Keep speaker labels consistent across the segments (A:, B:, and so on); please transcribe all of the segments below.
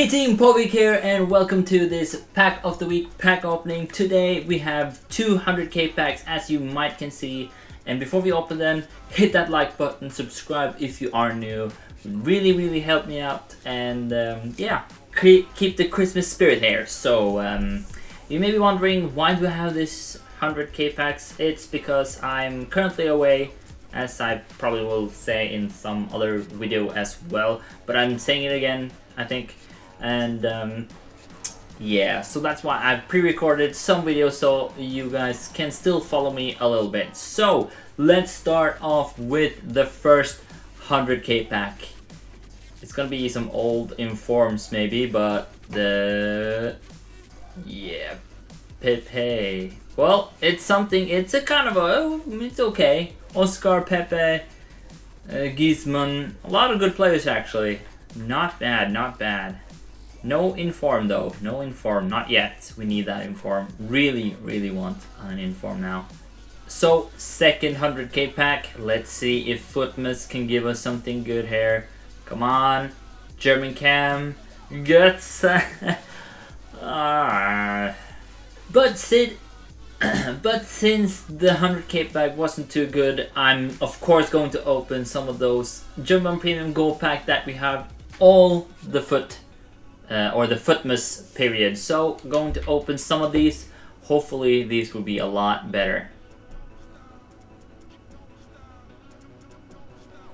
A: Hey team, Povic here and welcome to this pack of the week pack opening. Today we have 200k packs as you might can see and before we open them, hit that like button, subscribe if you are new. Really really help me out and um, yeah, keep the Christmas spirit here. So um, you may be wondering why do I have this 100k packs? It's because I'm currently away as I probably will say in some other video as well but I'm saying it again I think and um, yeah so that's why I've pre-recorded some videos so you guys can still follow me a little bit. So let's start off with the first 100k pack. It's gonna be some old informs maybe but the yeah Pepe. Well it's something it's a kind of a oh, it's okay. Oscar Pepe uh, a lot of good players actually. Not bad not bad no inform though, no inform, not yet. We need that inform. Really, really want an inform now. So, second 100k pack. Let's see if Futmas can give us something good here. Come on. German cam. Guts. ah. But Sid, but since the 100k pack wasn't too good, I'm of course going to open some of those German Premium Gold pack that we have all the foot uh, or the Futmas period. So going to open some of these. Hopefully these will be a lot better.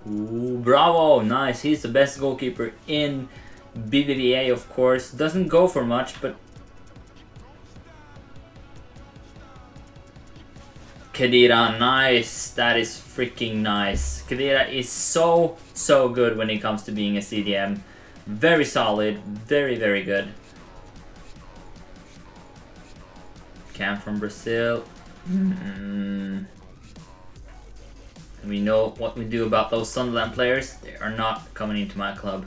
A: Ooh, bravo, nice. He's the best goalkeeper in BBVA, of course. Doesn't go for much, but... Khedira, nice. That is freaking nice. Khedira is so, so good when it comes to being a CDM. Very solid. Very, very good. Cam from Brazil. Mm. We know what we do about those Sunderland players. They are not coming into my club.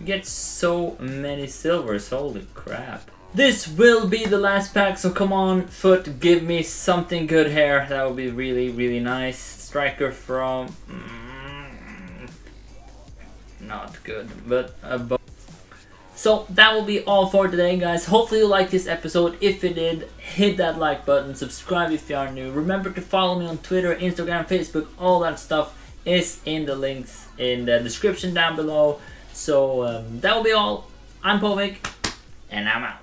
A: We get so many silvers, holy crap. This will be the last pack, so come on, Foot, give me something good here. That would be really, really nice. Striker from... Mm, not good, but uh, so that will be all for today guys. Hopefully you liked this episode. If you did, hit that like button, subscribe if you are new. Remember to follow me on Twitter, Instagram, Facebook, all that stuff is in the links in the description down below. So um, that will be all. I'm Povic, and I'm out.